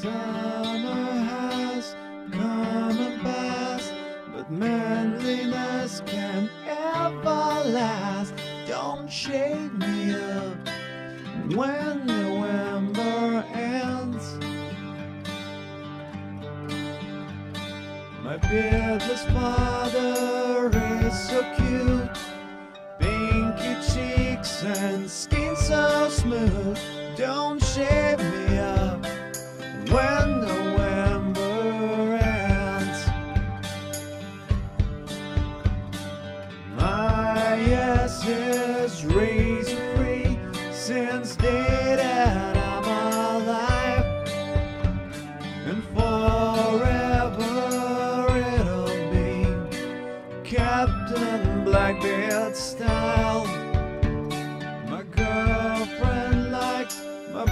Summer has come and passed, but manliness can ever last. Don't shade me up when November ends. My beardless father is so cute, pinky cheeks and skin so smooth. Don't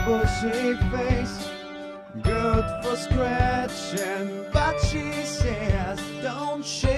bushy face, good for scratching, but she says, don't shake.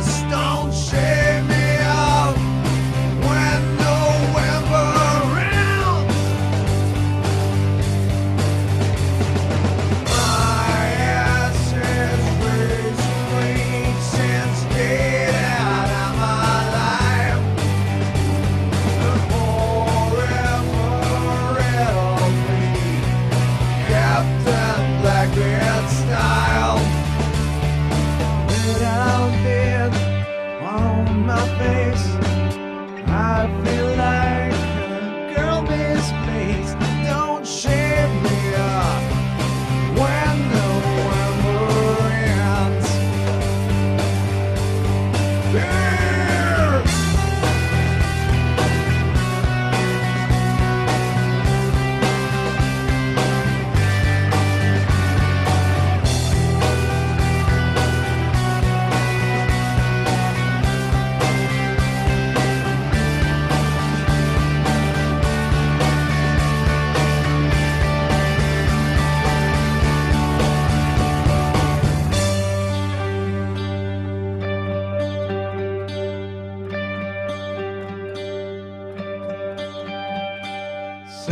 Stop.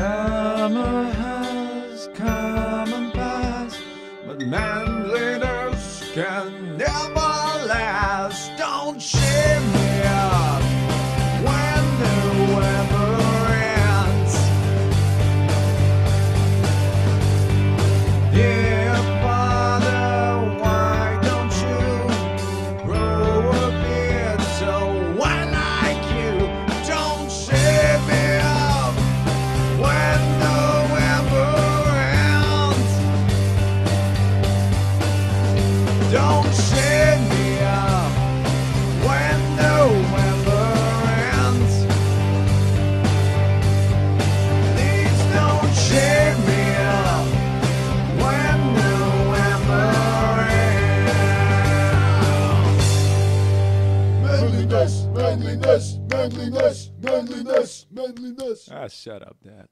Summer has come and passed, but man manliness, manliness, manliness, manliness. Ah, shut up, Dad.